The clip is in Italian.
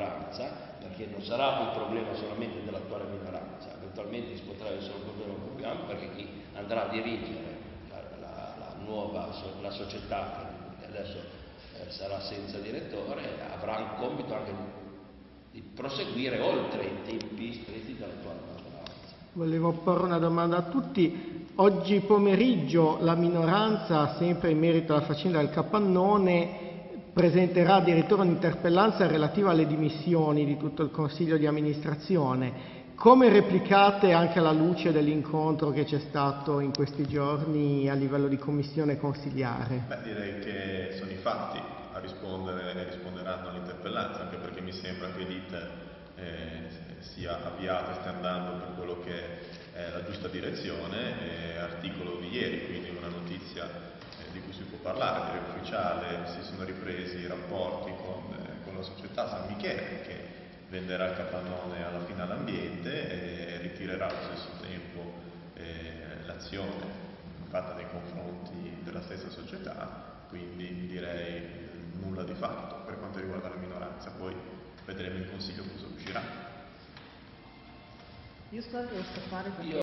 minoranza, perché non sarà un problema solamente dell'attuale minoranza, eventualmente si potrà essere un problema più ampio perché chi andrà a dirigere la, la, la nuova la società che adesso eh, sarà senza direttore avrà un compito anche di, di proseguire oltre i tempi stretti dell'attuale minoranza. Volevo porre una domanda a tutti. Oggi pomeriggio la minoranza, sempre in merito alla faccenda del capannone, presenterà addirittura un'interpellanza relativa alle dimissioni di tutto il Consiglio di amministrazione. Come replicate anche alla luce dell'incontro che c'è stato in questi giorni a livello di commissione consigliare? Beh, direi che sono i fatti a rispondere e risponderanno all'interpellanza, anche perché mi sembra che l'iter eh, sia avviato e stia andando per quello che è la giusta direzione, articolo di ieri, quindi una notizia di cui si può parlare, direi ufficiale, si sono ripresi i rapporti con, eh, con la società San Michele che venderà il capannone alla fine all'ambiente e ritirerà allo stesso tempo eh, l'azione fatta nei confronti della stessa società, quindi direi eh, nulla di fatto per quanto riguarda la minoranza, poi vedremo in consiglio cosa uscirà. Io sto a fare